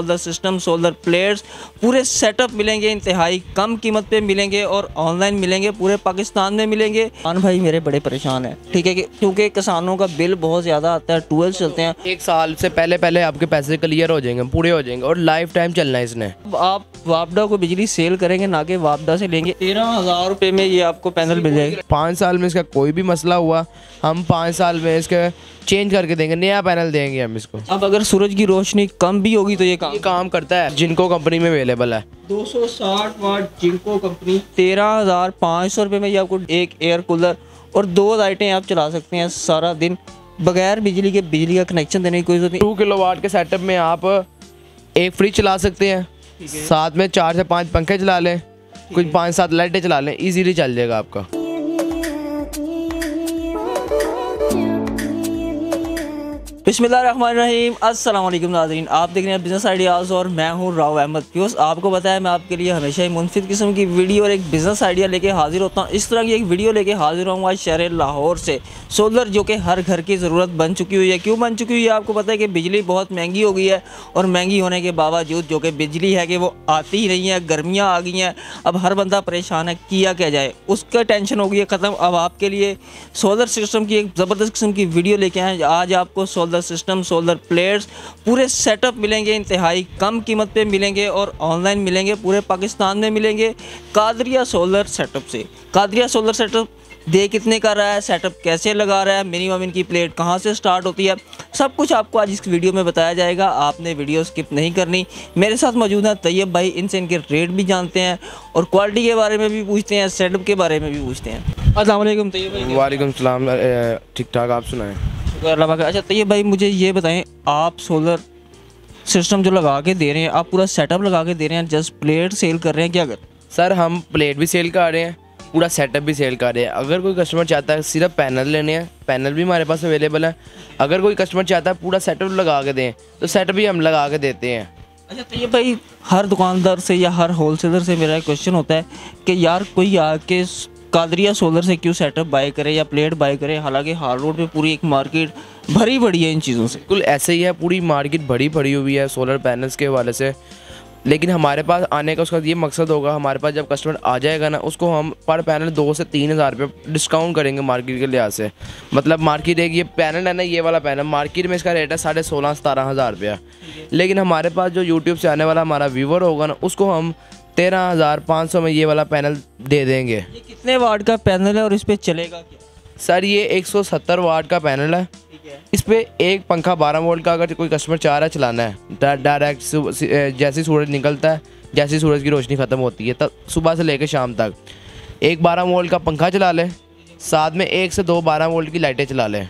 Solar system solar plates पूरे setup मिलेंगे इंतहाई कम कीमत पे मिलेंगे और ऑनलाइन मिलेंगे पूरे पाकिस्तान में मिलेंगे। खान भाई मेरे बड़े परेशान हैं ठीक है क्योंकि किसानों का बिल बहुत ज़्यादा आता है ट्वेल्व चलते हैं। एक साल से पहले पहले आपके पैसे क्लियर हो जाएँगे पूरे हो जाएँगे और लाइफ टाइम चलना है इसने। आप वापडा को बिजली सेल करेंगे ना कि वापडा से लेंगे। तेरह हज़ार रुपये में ये आपको पैनल मिल जाएगा। पाँच साल में इसका कोई भी मसला हुआ हम पाँच साल में इसके चेंज करके देंगे नया पैनल देंगे हम इसको। अब अगर सूरज की रोशनी कम भी होगी तो ये काम ये काम करता है जिनको कंपनी में अवेलेबल है। 260 वाट जिंको कंपनी तेरह हज़ार पाँच सौ रुपये में ये आपको एक एयर कूलर और दो लाइटें आप चला सकते हैं सारा दिन। बगैर बिजली के बिजली का कनेक्शन देने की कोई ज़रूरत नहीं। टू किलो वाट के सेटअप में आप एक फ्रिज चला सकते हैं। साथ में चार से पाँच पंखे चला लें कुछ पाँच सात लाइटें चला लें इजीली चल जाएगा आपका। अस्सलाम वालेकुम नाज़रीन। आप देख रहे हैं बिज़नेस आइडियाज़ और मैं हूँ राव अहमद। प्योस आपको है, मैं आपके लिए हमेशा ही मुनफिद किस्म की वीडियो और एक बिज़नेस आइडिया लेके हाजिर होता हूँ। इस तरह की एक वीडियो लेके हाजिर हूँ आज शहर लाहौर से। सोलर, जो कि हर घर की ज़रूरत बन चुकी हुई है। क्यों बन चुकी हुई है? आपको पता है कि बिजली बहुत महँगी हो गई है और महँगी होने के बावजूद जो कि बिजली है कि वो आती ही नहीं है, गर्मियाँ आ गई हैं। अब हर बंदा परेशान है, किया क्या जाए? उसका टेंशन हो गई है, ख़त्म। अब आपके लिए सोलर सिस्टम की एक ज़बरदस्त किस्म की वीडियो लेके आए आज आपको सोलर सिस्टम सोलर प्लेट्स पूरे सेटअप मिलेंगे इंतहाई कम कीमत पे मिलेंगे और ऑनलाइन मिलेंगे पूरे पाकिस्तान में मिलेंगे कादरिया सोलर सेटअप से। कादरिया सोलर सेटअप दे कितने का रहा है सेटअप कैसे लगा रहा है मिनिमम इनकी प्लेट कहाँ से स्टार्ट होती है सब कुछ आपको आज इस वीडियो में बताया जाएगा। आपने वीडियो स्किप नहीं करनी। मेरे साथ मौजूद है तैयब भाई इनसे इनके रेट भी जानते हैं और क्वालिटी के बारे में भी पूछते हैं सेटअप के बारे में भी पूछते हैं। असल तैयब भाई सलाम ठीक ठाक आप सुनाएँ। अल्लाह पाक। अच्छा तैयब भाई मुझे ये बताएँ आप सोलर सिस्टम जो लगा के दे रहे हैं आप पूरा सेटअप लगा के दे रहे हैं जस्ट प्लेट सेल कर रहे हैं क्या कर सर हम प्लेट भी सेल कर रहे हैं पूरा सेटअप भी सेल कर रहे हैं। अगर कोई कस्टमर चाहता है सिर्फ़ पैनल लेने हैं पैनल भी हमारे पास अवेलेबल है। अगर कोई कस्टमर चाहता है पूरा सेटअप लगा के दें तो सेटअप भी हम लगा के देते हैं। अच्छा तो ये भाई हर दुकानदार से या हर होलसेलर से मेरा क्वेश्चन होता है कि यार कोई आके कादरिया सोलर से क्यों सेटअप बाय करें या प्लेट बाय करें? हालाँकि हार रोड पे पूरी एक मार्केट भरी पड़ी है इन चीज़ों से। बिल्कुल, ऐसे ही है, पूरी मार्केट भरी पड़ी हुई है सोलर पैनल्स के हवाले से। लेकिन हमारे पास आने का उसका ये मकसद होगा, हमारे पास जब कस्टमर आ जाएगा ना, उसको हम पर पैनल दो से तीन हज़ार रुपये डिस्काउंट करेंगे मार्केट के लिहाज से। मतलब मार्केट एक ये पैनल है ना, ये वाला पैनल मार्केट में इसका रेट है साढ़े सोलह, सतारह हज़ार रुपया। लेकिन हमारे पास जो यूट्यूब से आने वाला हमारा व्यूवर होगा ना, उसको हम तेरह हज़ार पाँच सौ में ये वाला पैनल दे देंगे। ये कितने वाट का पैनल है और इस पर चलेगा क्या? सर ये 170 वाट का पैनल है। ठीक है। इस पर एक पंखा 12 वोल्ट का अगर कोई कस्टमर चाह रहा है चलाना है। डायरेक्ट सु- जैसे सूरज निकलता है जैसे सूरज की रोशनी ख़त्म होती है तब सुबह से लेकर शाम तक। एक 12 वोल्ट का पंखा चला लें साथ में एक से दो 12 वोल्ट की लाइटें चला लें।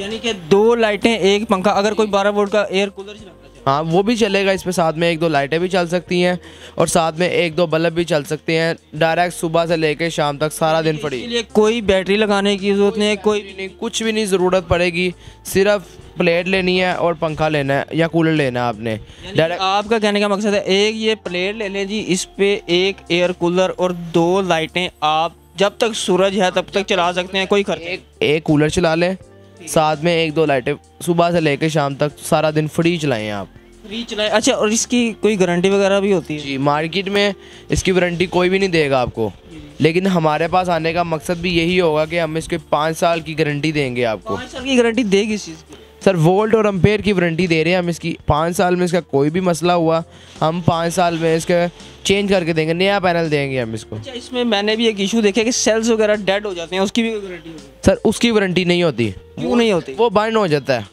यानी कि दो लाइटें एक पंखा अगर कोई बारह वोल्ट का एयर कूलर चाहे हाँ वो भी चलेगा इस पर साथ में एक दो लाइटें भी चल सकती हैं और साथ में एक दो बल्ब भी चल सकते हैं डायरेक्ट सुबह से लेकर शाम तक सारा दिन फ्री कोई बैटरी लगाने की ज़रूरत नहीं है कोई नहीं कुछ भी नहीं ज़रूरत पड़ेगी सिर्फ़ प्लेट लेनी है और पंखा लेना है या कूलर लेना है आपने। डायरेक्ट आपका कहने का मकसद है एक ये प्लेट ले लें जी इस पे एक एयर कूलर और दो लाइटें आप जब तक सूरज है तब तक चला सकते हैं कोई खर्च एक एक कूलर चला लें साथ में एक दो लाइटें सुबह से लेकर शाम तक सारा दिन फ्री चलाएँ आप। फ्री चलाएँ अच्छा और इसकी कोई गारंटी वगैरह भी होती है? जी मार्केट में इसकी वारंटी कोई भी नहीं देगा आपको। लेकिन हमारे पास आने का मकसद भी यही होगा कि हम इसके पाँच साल की गारंटी देंगे आपको। पाँच साल की गारंटी देगी इस चीज़ की? सर वोल्ट और अम्पेयर की वारंटी दे रहे हैं हम इसकी। पाँच साल में इसका कोई भी मसला हुआ हम पाँच साल में इसके चेंज करके देंगे नया पैनल देंगे हम इसको। अच्छा इसमें मैंने भी एक इशू देखा कि सेल्स वगैरह डेड हो जाते हैं उसकी भी होगी सर उसकी वारंटी नहीं होती। क्यों नहीं होती? वो बर्न हो जाता है।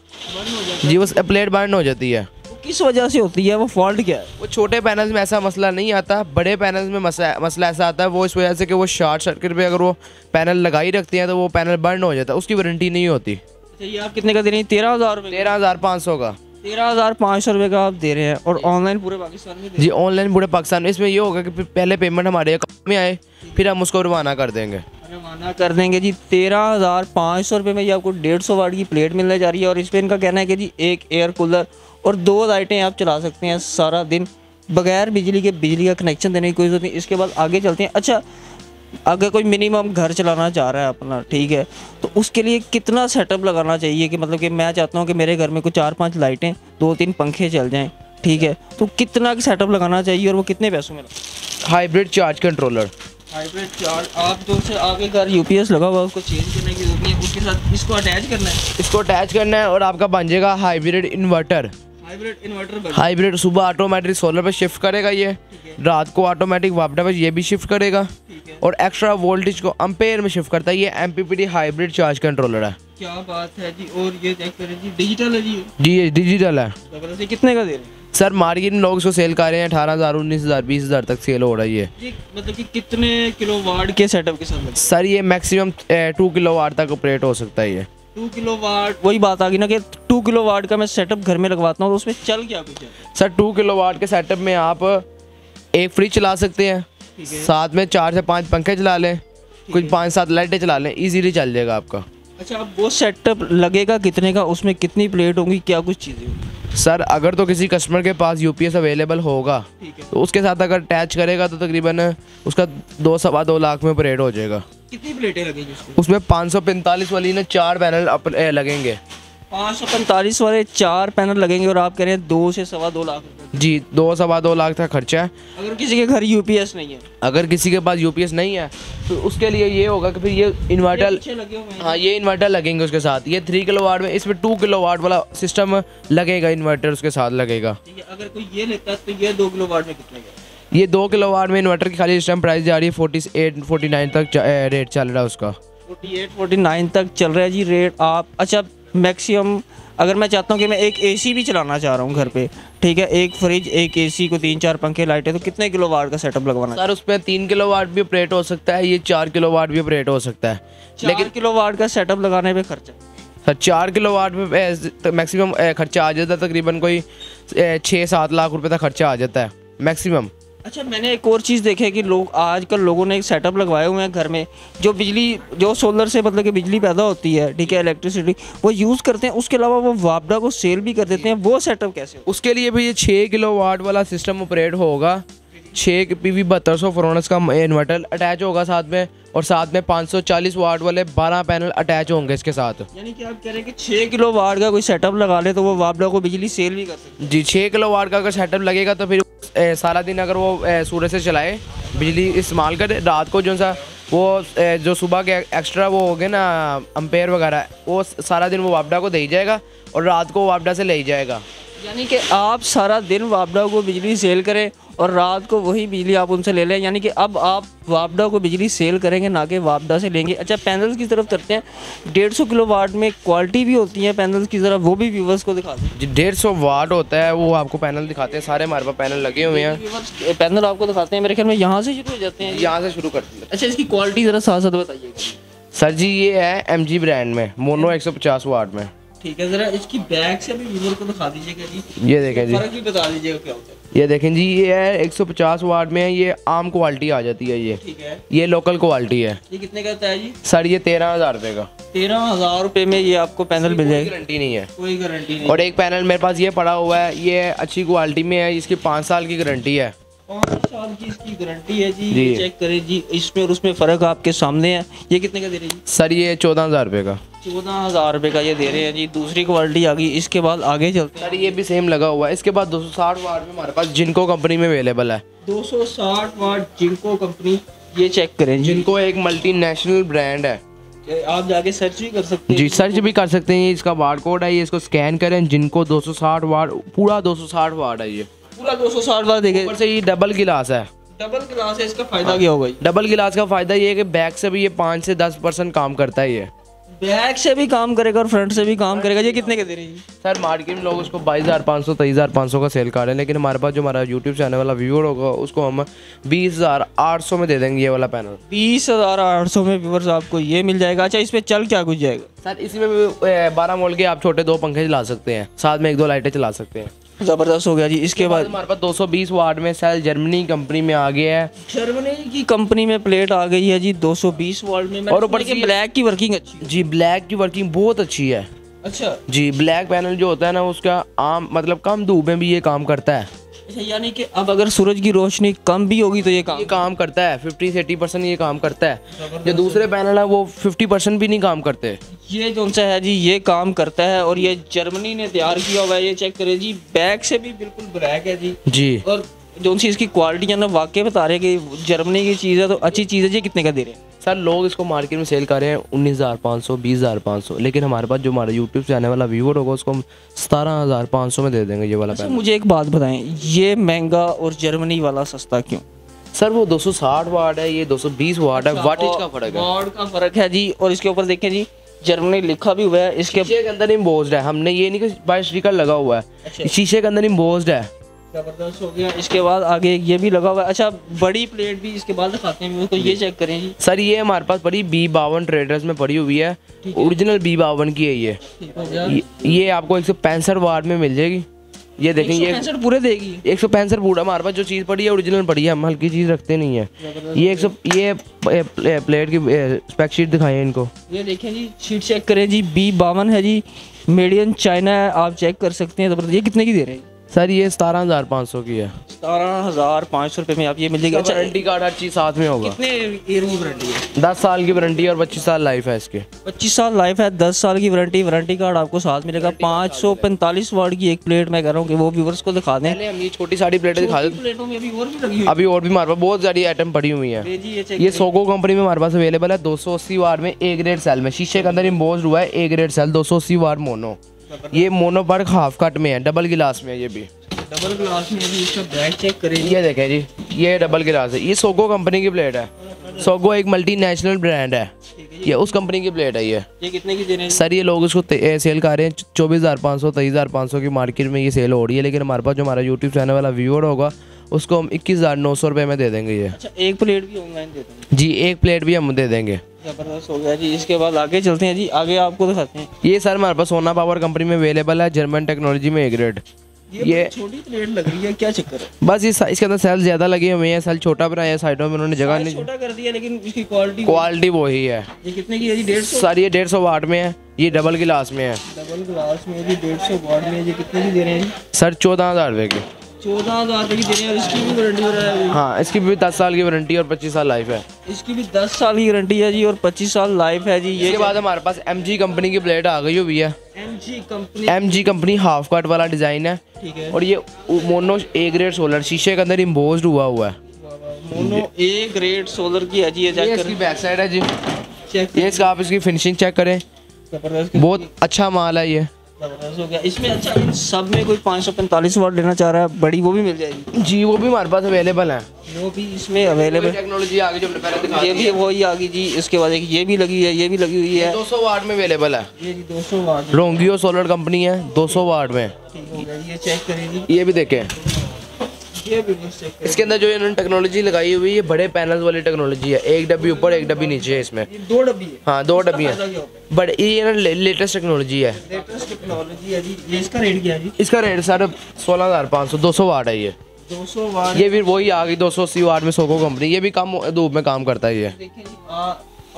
जी वो प्लेट बर्न हो जाती है। किस वजह से होती है? वो फॉल्ट क्या है? वो छोटे पैनल्स में ऐसा मसला नहीं आता बड़े पैनल्स में मसला मसला ऐसा आता है वो इस वजह से कि वो शॉर्ट सर्किट पे अगर वो पैनल लगाई रखते हैं तो वो पैनल बर्न हो जाता है उसकी वारंटी नहीं होती। अच्छा ये आप कितने का दे रहे हैं? तेरह हज़ार तेरह हज़ार पाँच सौ का। तेरह हज़ार पाँच सौ रुपये का आप दे रहे हैं और ऑनलाइन पूरे पाकिस्तान में जी ऑनलाइन पूरे पाकिस्तान में। इसमें ये होगा कि पहले पेमेंट हमारे अकाउंट में आए फिर हम उसको रवाना कर देंगे। रवाना कर देंगे जी। तेरह हज़ार पाँच सौ रुपये में ये आपको डेढ़ सौ वाट की प्लेट मिलने जा रही है और इस पर इनका कहना है कि जी एक एयर कूलर और दो लाइटें आप चला सकते हैं सारा दिन बगैर बिजली के बिजली का कनेक्शन देने की कोई ज़रूरत नहीं। इसके बाद आगे चलते हैं। अच्छा अगर कोई मिनिमम घर चलाना चाह रहा है अपना ठीक है तो उसके लिए कितना सेटअप लगाना चाहिए कि मतलब कि मैं चाहता हूँ कि मेरे घर में कुछ चार पाँच लाइटें दो तीन पंखे चल जाएँ ठीक है तो कितना सेटअप लगाना चाहिए और वो कितने पैसों में hybrid charge controller hybrid charge आप जो से आगे घर यूपीएस लगा हुआ उसको चेंज करने की ज़रूरत नहीं है उसके साथ इसको अटैच करना है? इसको अटैच करना है और आपका बन जाएगा hybrid inverter hybrid inverter hybrid सुबह ऑटोमेटिक सोलर पे शिफ्ट करेगा ये। रात को ऑटोमेटिक वापडा पे ये भी शिफ्ट करेगा। और एक्स्ट्रा वोल्टेज को अम्पेयर में शिफ्ट करता है। ये एम हाइब्रिड चार्ज कंट्रोलर है। क्या बात है जी और ये चेक करें जी डिजिटल है जी जी ये डिजिटल है। ज़बरदस्त कितने का दे रहे हैं? सर मार्केट में लोग इसको सेल कर रहे हैं। अठारह हज़ार उन्नीस हज़ार बीस हज़ार तक सेल हो रहा है ये। मतलब कि कितने किलो वाट के सेटअप के साथ सर ये मैक्सिमम टू किलो वाट तक ऑपरेट हो सकता है ये। टू किलो वाट वही बात आ गई ना कि टू किलो वाट का मैं सेटअप घर में लगवाता हूँ तो उसमें चल क्या कुछ है? सर टू किलो वाट के सेटअप में आप एक फ्रिज चला सकते हैं। साथ में चार से पाँच पंखे चला लें कुछ पाँच सात लाइटें चला लें ईजीली चल जाएगा आपका। अच्छा अब वो सेटअप लगेगा कितने का? उसमें कितनी प्लेट होंगी? क्या कुछ चीज़ें होंगी? सर अगर तो किसी कस्टमर के पास यूपीएस अवेलेबल होगा तो उसके साथ अगर अटैच करेगा तो तकरीबन उसका दो सवा दो लाख में ऑपरेट हो जाएगा। कितनी प्लेटें लगेंगी उसमें? पाँच सौ पैंतालीस वाली ना चार पैनल अपने लगेंगे। पाँच सौ पैंतालीस वाले चार पैनल लगेंगे और आप कह रहे हैं दो से सवा दो लाख जी दो सवा दो लाख का खर्चा है। अगर किसी के घर यूपीएस नहीं है। अगर किसी के पास यूपीएस नहीं है तो उसके लिए ये होगा कि फिर ये इन्वर्टर हैं। हाँ ये इन्वर्टर लगेंगे उसके साथ। ये थ्री किलो वाट में इसमें टू किलो वाट वाला सिस्टम लगेगा इन्वर्टर उसके साथ लगेगा। अगर कोई ये लेता है तो ये दो किलो वाट में कितने ये दो किलो वाट में इन्वर्टर की खाली इस टाइम प्राइस जा रही है फोर्टी एट फोर्टी नाइन तक रेट चल रहा है उसका। फोर्टी एट फोर्टी नाइन तक चल रहा है जी रेट आप अच्छा मैक्सिमम अगर मैं चाहता हूँ कि मैं एक एसी भी चलाना चाह रहा हूँ घर पे ठीक है? एक फ्रिज एक एसी को तीन चार पंखे लाइटें तो कितने किलो वाट का सेटअप लगवाना सर उसमें तीन किलो वाट भी ऑपरेट हो सकता है ये चार किलो वाट भी ऑपरेट हो सकता है। लेकिन किलो वाट का सेटअप लगाने पर खर्चा? सर चार किलो वाट में मैक्सिमम खर्चा आ जाता है तकरीबन कोई छः सात लाख रुपए तक खर्चा आ जाता है मैक्सिमम अच्छा मैंने एक और चीज़ देखी है कि लोग आजकल लोगों ने एक सेटअप लगवाए हुए हैं घर में जो बिजली जो सोलर से मतलब कि बिजली पैदा होती है ठीक है इलेक्ट्रिसिटी वो यूज़ करते हैं उसके अलावा वो वापडा को सेल भी कर देते हैं वो सेटअप कैसे उसके लिए भी ये छः किलो वाट वाला सिस्टम ऑपरेट होगा छः पी वी बहत्तर सौ फ्रोनस का इन्वर्टर अटैच होगा साथ में और साथ में 540 वाट वाले 12 पैनल अटैच होंगे इसके साथ। यानी कि आप कह रहे हैं कि छः किलो वाट का कोई सेटअप लगा ले तो वो वापडा को बिजली सेल भी कर सकते जी छः किलो वाट का अगर सेटअप लगेगा तो फिर सारा दिन अगर वो सूरज से चलाए, बिजली इस्तेमाल कर रात को जो सा, वो जो सुबह के एक्स्ट्रा वो हो गए ना अम्पेयर वगैरह, वो सारा दिन वो वापडा को दे ही जाएगा और रात को वापडा से ले ही जाएगा। यानी कि आप सारा दिन वापडा को बिजली सेल करें और रात को वही बिजली आप उनसे ले लें। यानी कि अब आप वापडा को बिजली सेल करेंगे ना कि वापडा से लेंगे। अच्छा पैनल्स की तरफ़ करते हैं। डेढ़ सौ किलो वाट में क्वालिटी भी होती है पैनल्स की तरफ़ वो भी व्यूवर्स को दिखा दें। जी डेढ़ सौ वाट होता है वो आपको पैनल दिखाते हैं। सारे हमारे पास पैनल लगे हुए हैं। पैनल आपको दिखाते हैं। मेरे ख्याल में यहाँ से शुरू हो जाते हैं। यहाँ से शुरू करते हैं। अच्छा इसकी क्वालिटी ज़रा साथ साथ बताइएगा सर जी ये है एमजी ब्रांड में मोनो 150 वाट में। ठीक है ज़रा इसकी बैक से भी को दिखा दीजिएगा जी। ये देखें जी। फ़र्क भी बता दीजिएगा क्या होता है। ये देखें जी ये है 150 वाट में है, ये आम क्वालिटी आ जाती है ये। ठीक है। ये लोकल क्वालिटी है। ये कितने का आता है जी? सर ये तेरह हज़ार रुपये का। तेरह हज़ार रुपये में ये आपको पैनल मिल जाएगा। गारंटी नहीं है। कोई गारंटी नहीं और एक पैनल मेरे पास ये पड़ा हुआ है ये अच्छी क्वालिटी में है इसकी पाँच साल की गारंटी है। पाँच साल की इसकी गारंटी है जी। जी। चेक करें जी इसमें और उसमें फ़र्क आपके सामने है। ये कितने का दे रहे हैं सर ये चौदह हज़ार रुपये का। चौदह हज़ार रुपये का ये दे रहे हैं जी दूसरी क्वालिटी आ गई इसके बाद आगे चलते हैं। ये भी सेम लगा हुआ है। इसके बाद दो सौ साठ वाट में हमारे पास जिनको कंपनी में अवेलेबल है। दो सौ साठ वाट जिनको कंपनी ये चेक करें जिनको एक मल्टी नेशनल ब्रांड है आप जाके सर्च भी कर सकते हैं। जी सर्च भी कर सकते हैं। इसका बार कोड है ये इसको स्कैन करें। जिनको 260 वाट पूरा 260 वाट है ये। पूरा दो सौ साठ वाट देखे। ऊपर से ये डबल गिलास है। डबल गिलास है इसका फ़ायदा क्या होगा डबल गिलास का फ़ायदा ये है कि बैक से भी ये पाँच से दस परसेंट काम करता है ये। बैक से भी काम करेगा और फ्रंट से भी काम करेगा। ये कितने के दे रहे हैं? सर मार्केट में लोग उसको बाईस हज़ार पाँच सौ तेईस हज़ार पाँच सौ का सेल कर रहे हैं लेकिन हमारे पास जो हमारा यूट्यूब चैनल वाला व्यूअर होगा उसको हम बीस हज़ार आठ सौ में दे देंगे ये वाला पैनल बीस हज़ार आठ सौ में व्यूवर्स आपको ये मिल जाएगा। अच्छा इस पर चल क्या कुछ जाएगा? सर इसी में भी बारह मोल के आप छोटे दो पंखे चला सकते हैं साथ में एक दो लाइटें चला सकते हैं। ज़बरदस्त हो गया जी। इसके बाद हमारे पास 220 वार्ड में सेल जर्मनी कंपनी में आ गया है। जर्मनी की कंपनी में प्लेट आ गई है जी 220 वार्ड में। और ऊपर की ब्लैक की वर्किंग अच्छी जी ब्लैक की वर्किंग बहुत अच्छी है। अच्छा। जी ब्लैक पैनल जो होता है ना उसका आम मतलब कम धूप में भी ये काम करता है। अच्छा यानी कि अब अगर सूरज की रोशनी कम भी होगी तो ये काम ये काम करता है फिफ्टी से एटी परसेंट ये काम करता है। जो दूसरे पैनल है वो फिफ्टी परसेंट भी नहीं काम करते। ये जो सा है जी ये काम करता है और ये जर्मनी ने तैयार किया हुआ है ये चेक करें जी बैक से भी बिल्कुल ब्लैक है जी। जी। और जो सी इसकी क्वालिटी है ना वाकई बता रहे हैं कि जर्मनी की चीज़ है तो अच्छी चीज़ है जी कितने का दे रहे हैं? सर लोग इसको मार्केट में सेल कर रहे हैं उन्नीस हज़ार पाँच सौ बीस हज़ार पाँच सौ। लेकिन हमारे पास जो हमारा यूट्यूब से आने वाला व्यूवर होगा उसको हम सतारह हज़ार पाँच सौ में दे देंगे ये वाला अच्छा मुझे एक बात बताएँ ये महँगा और जर्मनी वाला सस्ता क्यों? सर वो 260 वाट है ये 220 वाट है वाटेज का फ़र्क है। वाट का फ़र्क है जी और इसके ऊपर देखें जी जर्मनी लिखा भी हुआ है इसके शीशे के अंदर इम्बोज्ड है हमने ये नहीं कि बाय स्टिकर लगा हुआ अच्छा। है शीशे के अंदर इम्बोज्ड है। ज़बरदस्त हो गया। इसके बाद आगे ये भी लगा हुआ है। अच्छा बड़ी प्लेट भी इसके बाद दिखाते हैं। को ये चेक करें जी। सर ये हमारे पास पड़ी बी बावन ट्रेडर्स में पड़ी हुई है। ओरिजिनल बी बावन की है ये। ये, ये आपको एक सौ पैंसठ वाट में मिल जाएगी। ये देखें ये पूरे देगी। एक सौ पैंसठ बूढ़ा हमारे पास जो चीज़ पड़ी है ओरिजिनल पड़ी है। हम हल्की चीज़ रखते नहीं है। ये एक सौ ये प्लेट की स्पेक शीट दिखाएँ इनको। ये देखें जी शीट चेक करें जी। बी बावन है जी। मेड इन चाइना है आप चेक कर सकते हैं। ज़बरदस्त। ये कितने की दे रहे हैं? सर ये सतारह हज़ार पाँच सौ की है। सतारह हज़ार पाँच सौ रुपये में आप ये मिल जाएगी। अच्छा वारंटी कार्ड हर चीज़ साथ में होगा। कितने ईयर की वारंटी है? दस साल की वारंटी और पच्चीस साल लाइफ है इसके। पच्चीस साल लाइफ है दस साल की वारंटी वारंटी कार्ड आपको साथ मिलेगा। पाँच सौ पैंतालीस वाट की एक प्लेट मैं कह रहा हूँ कि वो व्यूवर्स को दिखा दें। ये छोटी साड़ी प्लेटें दिखा में अभी और भी हमारे पास बहुत सारी आइटम पड़ी हुई है। ये सोगो कंपनी में हमारे पास अवेलेबल है। 280 वाट में ए ग्रेड सेल में। शीशे के अंदर इम्बोज हुआ है A grade cell 280 watt mono ये मोनो पर हाफ़ कट में है डबल गिलास में है ये भी। डबल ग्लास में अभी इसका बैग चेक करें ये देखें जी ये डबल गिलास है। ये सोगो कंपनी की प्लेट है। सोगो एक मल्टीनेशनल ब्रांड है। ये उस कंपनी की प्लेट है ये। ये कितने की दे रहे हैं? सर ये लोग इसको सेल कर रहे हैं। चौबीस हज़ार पाँच सौ तेईस हज़ार पाँच सौ की मार्केट में ये सेल हो रही है। लेकिन हमारे पास जो हमारा यूट्यूब चैनल वाला व्यूअर होगा उसको हम इक्कीस हज़ार नौ सौ रुपये में दे देंगे ये। अच्छा एक प्लेट भी ऑनलाइन देते हैं जी एक प्लेट भी हम दे देंगे। ज़बरदस्त हो गया जी। इसके बाद आगे चलते हैं जी। आगे आपको दिखाते हैं। ये सर हमारे पास सोना पावर कंपनी में अवेलेबल है जर्मन टेक्नोलॉजी में ए ग्रेड ये ये छोटी प्लेट लग रही है क्या चक्कर है? बस इस इसके अंदर सेल ज़्यादा लगे हुए हैं सेल छोटा बनाया है साइडों में उन्होंने जगह नहीं छोटा कर दिया लेकिन इसकी क्वालिटी क्वालिटी वही है। ये कितने की है जी? डेढ़ सौ सर ये डेढ़ सौ वाट में है ये डबल गिलास में है। डबल गिलास में भी डेढ़ सौ वाट में ये कितने की दे रहे हैं सर चौदह हज़ार रुपये की। चौदह हज़ार की दे और इसकी भी वारंटी है हाँ इसकी भी दस साल की वारंटी और पच्चीस साल लाइफ है। इसकी भी दस साल की वारंटी है जी और पच्चीस साल लाइफ है जी ये बाद हमारे पास एमजी कंपनी की प्लेट आ गई हुई है। M G company half cut वाला डिज़ाइन है। ठीक है। और ये मोनो ए ग्रेड सोलर शीशे के अंदर इम्बोज हुआ हुआ है। मोनो ए ग्रेड सोलर की है जी ये इसकी बैक साइड है जी। चेक ये इसका आप इसकी फिनिशिंग चेक करें। बहुत अच्छा माल है ये। ज़बरदस्त हो गया। इसमें अच्छा इन सब में कोई पाँच सौ पैंतालीस वाट लेना चाह रहा है बड़ी वो भी मिल जाएगी। जी वो भी हमारे पास अवेलेबल है। वो भी इसमें अवेलेबल टेक्नोलॉजी आ गई जो पहले ये भी वही आ गई जी इसके बाद एक ये भी लगी है ये भी लगी हुई है। दो सौ वार्ड में अवेलेबल है। ये जी दो सौ वाट रोंगियो सोलर कंपनी है दो सौ वार्ड में। ये चेक करेगी ये भी देखें। ये भी बस इसके अंदर जो इन्होंने टेक्नोलॉजी लगाई हुई है बड़े पैनल वाली टेक्नोलॉजी है। एक डब्बी ऊपर एक डब्बी नीचे है इसमें। दो डब्बी है? हाँ दो डब्बी हैं। होता बट ये ना लेटेस्ट टेक्नोलॉजी है है। लेटेस्ट टेक्नोलॉजी है जी। ये इसका रेट क्या है जी? इसका रेट सर सोलह हज़ार पाँच सौ दो सौ वाट है ये। दो सौ वाट। ये भी वही आ गई दो सौ अस्सी वाट में सोको कंपनी ये भी कम धूप में काम करता है ये।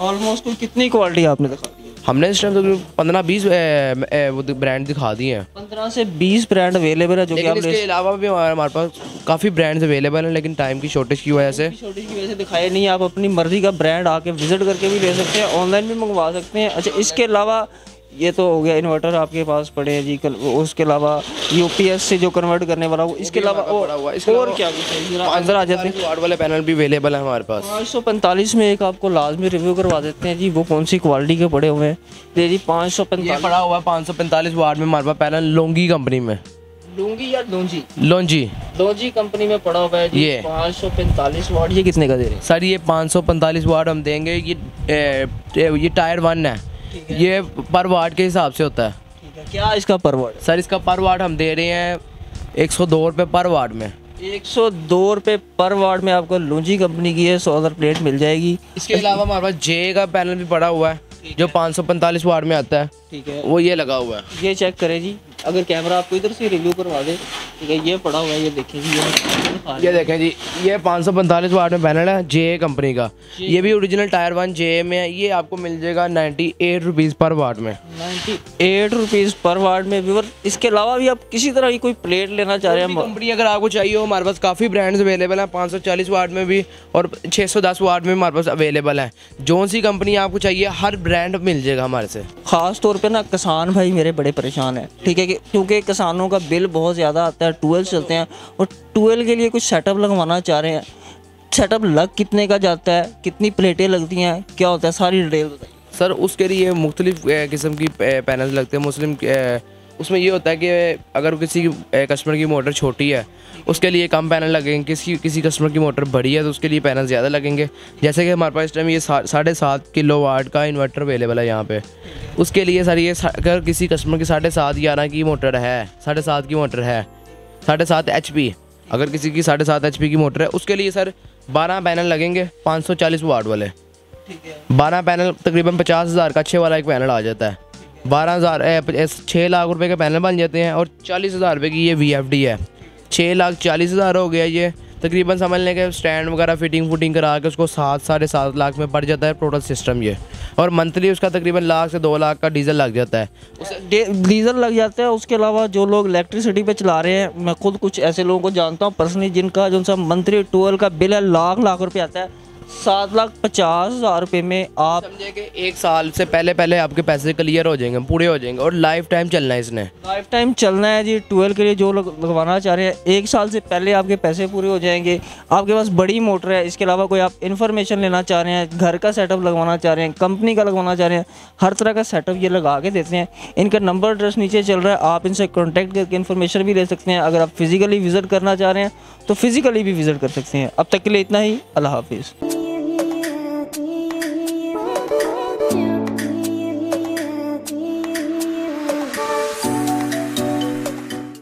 ऑलमोस्ट कितनी क्वालिटी आपने दिखा? है हमने इस टाइम तक पंद्रह बीस ब्रांड दिखा दिए हैं। पंद्रह से बीस ब्रांड अवेलेबल है जो कि लेकिन कि इसके अलावा भी हमारे हमारे पास काफ़ी ब्रांड्स अवेलेबल हैं लेकिन टाइम की शॉर्टेज की वजह से। शॉर्टेज की वजह से दिखाए नहीं आप अपनी मर्ज़ी का ब्रांड आके विज़िट करके भी ले सकते हैं ऑनलाइन भी मंगवा सकते हैं। अच्छा इसके अलावा ये तो हो गया इन्वर्टर आपके पास पड़े हैं जी कल उसके अलावा यूपीएस से जो कन्वर्ट करने वाला वो इसके अलावा। और, क्या अंदर आ जाते हैं। वाट वाले पैनल भी अवेलेबल है हमारे पास। पाँच सौ पैंतालीस में एक आपको लाजमी रिव्यू करवा देते हैं जी वो कौन सी क्वालिटी के पड़े हुए हैं? ये जी पाँच सौ पैंतालीस। पड़ा हुआ है पाँच सौ पैंतालीस वाट में हमारे पास पैनल लोंगी कंपनी में। लूँगी या लोंजी? लोंजी। लोंजी कंपनी में पड़ा हुआ है ये। पाँच सौ पैंतालीस वाट ये कितने का दे रहे हैं? सर ये पाँच सौ पैंतालीस वाट हम देंगे। ये ये टायर वन है। ये पर वार्ड के हिसाब से होता है। क्या इसका पर वार्ड सर इसका पर वार्ड हम दे रहे हैं एक सौ दो रुपये पर वार्ड में। एक सौ दो रुपये पर वार्ड में आपको लूजी कंपनी की है सौ हज़ार प्लेट मिल जाएगी। इसके अलावा हमारे पास जे का पैनल भी पड़ा हुआ है जो पाँच सौ पैंतालीस वार्ड में आता है। ठीक है। वो ये लगा हुआ है। ये चेक करें जी। अगर कैमरा आपको इधर से रिव्यू करवा दे ठीक है ये पड़ा हुआ है ये देखें जी ये ये देखें जी ये पाँच सौ पैंतालीस वाट में पैनल है जे कंपनी का। ये भी ओरिजिनल टायर वन जे में है ये आपको मिल जाएगा नाइन्टी एट रुपीज़ पर वाट में। नाइन्टी एट रुपीज़ पर वाट में व्यूवर इसके अलावा भी आप किसी तरह की कोई प्लेट लेना चाह रहे हैं कंपनी अगर आपको चाहिए हो हमारे पास काफ़ी ब्रांड्स अवेलेबल हैं पाँच सौ चालीस वाट में भी और छः सौ दस वाट में हमारे पास अवेलेबल है। जो सी कंपनी आपको चाहिए हर ब्रांड मिल जाएगा हमारे से। ख़ास तौर पे ना किसान भाई मेरे बड़े परेशान हैं ठीक है कि क्योंकि किसानों का बिल बहुत ज़्यादा आता है, ट्वेल्व चलते हैं और ट्वेल्व के लिए कुछ सेटअप लगवाना चाह रहे हैं। सेटअप लग कितने का जाता है, कितनी प्लेटें लगती हैं, क्या होता है, सारी डिटेल बताइए। सर, उसके लिए मुख्तलिफ़ किस्म की पैनल लगते हैं, मुस्लिम उसमें ये होता है कि अगर किसी कस्टमर की मोटर छोटी है उसके लिए कम पैनल लगेंगे किसी किसी कस्टमर की मोटर बड़ी है तो उसके लिए पैनल ज़्यादा लगेंगे। जैसे कि हमारे पास इस टाइम ये साढ़े सात किलो वाट का इन्वर्टर अवेलेबल है यहाँ पे। उसके लिए सर ये अगर किसी कस्टमर की साढ़े सात ग्यारह की मोटर है साढ़े सात की मोटर है साढ़े सात एच अगर किसी की साढ़े सात एच की मोटर है उसके लिए सर बारह पैनल लगेंगे पाँच सौ चालीस वाट वाले। बारह पैनल तकरीबन पचास हज़ार का अच्छे वाला एक पैनल आ जाता है। बारह हज़ार छः लाख रुपए के पैनल बन जाते हैं और चालीस हज़ार रुपये की ये वी एफ़ डी है। छः लाख चालीस हज़ार हो गया ये। तकरीबन समझ लें कि स्टैंड वगैरह फिटिंग फुटिंग करा के उसको सात, साढ़े सात लाख में पड़ जाता है टोटल सिस्टम ये। और मंथली उसका तकरीबन लाख से दो लाख का डीजल लग जाता है। डीजल लग जाता है, उसके अलावा जो लोग इलेक्ट्रिसिटी पे चला रहे हैं, मैं खुद कुछ ऐसे लोगों को जानता हूँ पर्सनली जिनका, जो सा मंथली ट्वेल्व का बिल है, लाख लाख रुपये आता है। सात लाख पचास हज़ार रुपये में आप समझे कि एक साल से पहले पहले आपके पैसे क्लियर हो जाएँगे पूरे हो जाएँगे और लाइफ टाइम चलना है इसने। लाइफ टाइम चलना है जी ट्वेल्व के लिए जो लोग लगवाना चाह रहे हैं एक साल से पहले आपके पैसे पूरे हो जाएँगे। आपके पास बड़ी मोटर है इसके अलावा कोई आप इन्फॉर्मेशन लेना चाह रहे हैं घर का सेटअप लगवाना चाह रहे हैं कंपनी का लगवाना चाह रहे हैं हर तरह का सेटअप ये लगा के देते हैं। इनका नंबर एड्रेस नीचे चल रहा है आप इनसे कॉन्टैक्ट करके इन्फॉर्मेशन भी ले सकते हैं। अगर आप फिज़िकली विज़िट करना चाह रहे हैं तो फिज़िकली भी विज़िट कर सकते हैं। अब तक के लिए इतना ही अल्लाह हाफिज़।